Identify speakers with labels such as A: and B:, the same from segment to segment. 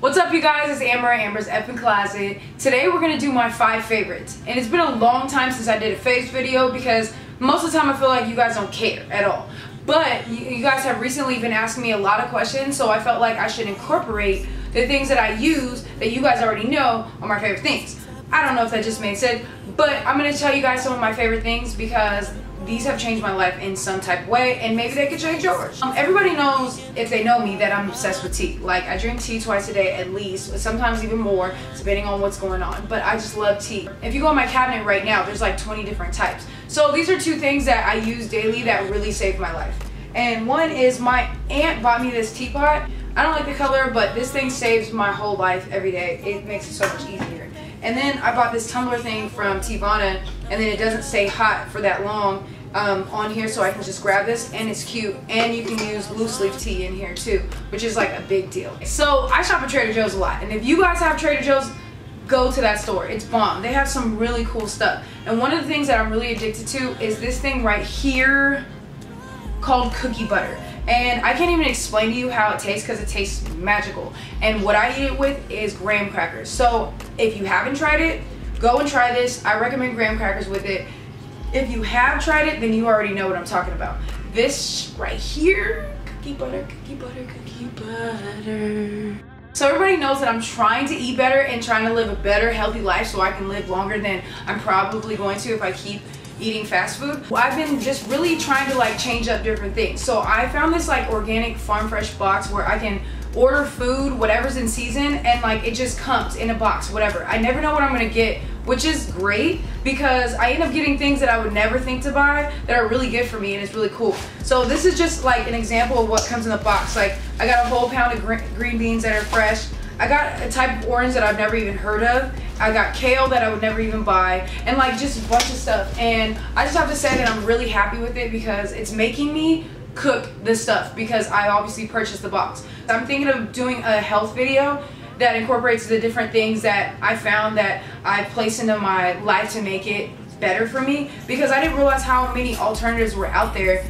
A: What's up you guys, it's Amber at Amber's Effing Closet. Today we're gonna do my five favorites. And it's been a long time since I did a face video because most of the time I feel like you guys don't care at all. But you, you guys have recently been asking me a lot of questions so I felt like I should incorporate the things that I use that you guys already know are my favorite things. I don't know if that just made sense, but I'm gonna tell you guys some of my favorite things because these have changed my life in some type of way and maybe they could change yours. Um, everybody knows, if they know me, that I'm obsessed with tea. Like I drink tea twice a day at least, sometimes even more, depending on what's going on. But I just love tea. If you go in my cabinet right now, there's like 20 different types. So these are two things that I use daily that really saved my life. And one is my aunt bought me this teapot. I don't like the color, but this thing saves my whole life every day. It makes it so much easier. And then I bought this tumbler thing from Teavana, and then it doesn't stay hot for that long um, on here so I can just grab this and it's cute. And you can use loose leaf tea in here too which is like a big deal. So I shop at Trader Joe's a lot and if you guys have Trader Joe's go to that store. It's bomb. They have some really cool stuff. And one of the things that I'm really addicted to is this thing right here called cookie butter and I can't even explain to you how it tastes because it tastes magical and what I eat it with is graham crackers so if you haven't tried it go and try this I recommend graham crackers with it if you have tried it, then you already know what I'm talking about. This right here, cookie butter, cookie butter, cookie butter. So everybody knows that I'm trying to eat better and trying to live a better, healthy life so I can live longer than I'm probably going to if I keep eating fast food. I've been just really trying to like change up different things. So I found this like organic farm fresh box where I can order food, whatever's in season, and like it just comes in a box, whatever. I never know what I'm gonna get which is great because I end up getting things that I would never think to buy that are really good for me and it's really cool. So this is just like an example of what comes in the box. Like I got a whole pound of green beans that are fresh. I got a type of orange that I've never even heard of. I got kale that I would never even buy and like just a bunch of stuff. And I just have to say that I'm really happy with it because it's making me cook this stuff because I obviously purchased the box. I'm thinking of doing a health video that incorporates the different things that I found that I placed into my life to make it better for me because I didn't realize how many alternatives were out there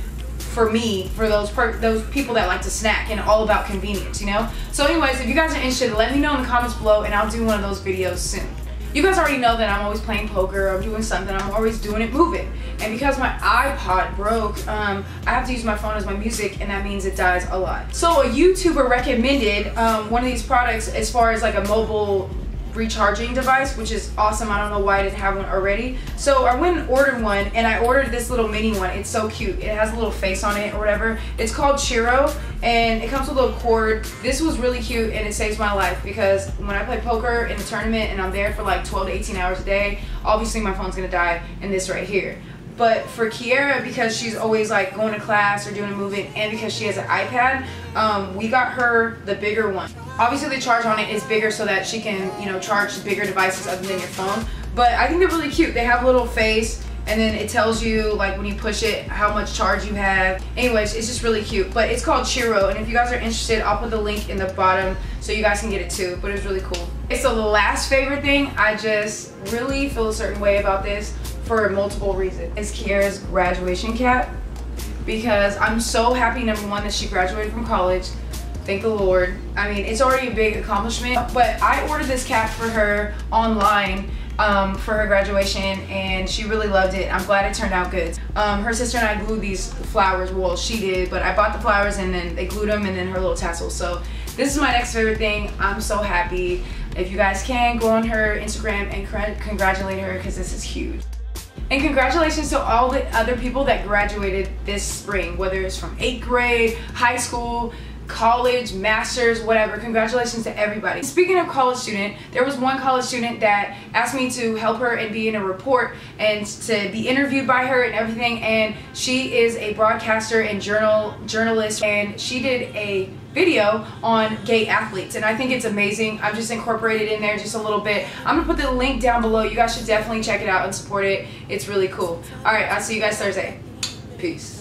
A: for me for those those people that like to snack and all about convenience you know so anyways if you guys are interested let me know in the comments below and I'll do one of those videos soon you guys already know that I'm always playing poker, I'm doing something, I'm always doing it moving. And because my iPod broke, um, I have to use my phone as my music and that means it dies a lot. So a YouTuber recommended um, one of these products as far as like a mobile recharging device, which is awesome. I don't know why I didn't have one already. So I went and ordered one, and I ordered this little mini one. It's so cute. It has a little face on it or whatever. It's called Cheero, and it comes with a little cord. This was really cute, and it saves my life because when I play poker in a tournament and I'm there for like 12 to 18 hours a day, obviously my phone's gonna die in this right here. But for Kiarra, because she's always like going to class or doing a movement, and because she has an iPad, um, we got her the bigger one. Obviously the charge on it is bigger so that she can, you know, charge bigger devices other than your phone. But I think they're really cute. They have a little face and then it tells you like when you push it how much charge you have anyways it's just really cute but it's called Cheero and if you guys are interested I'll put the link in the bottom so you guys can get it too but it's really cool okay so the last favorite thing I just really feel a certain way about this for multiple reasons It's Kiarra's graduation cap because I'm so happy number one that she graduated from college thank the Lord I mean it's already a big accomplishment but I ordered this cap for her online um, for her graduation and she really loved it. I'm glad it turned out good. Um, her sister and I glued these flowers, well she did, but I bought the flowers and then they glued them and then her little tassels. So this is my next favorite thing. I'm so happy. If you guys can, go on her Instagram and congratulate her because this is huge. And congratulations to all the other people that graduated this spring, whether it's from 8th grade, high school, college, masters, whatever. Congratulations to everybody. Speaking of college student, there was one college student that asked me to help her and be in a report and to be interviewed by her and everything. And she is a broadcaster and journal journalist and she did a video on gay athletes and I think it's amazing. I've just incorporated in there just a little bit. I'm gonna put the link down below. You guys should definitely check it out and support it. It's really cool. All right, I'll see you guys Thursday. Peace.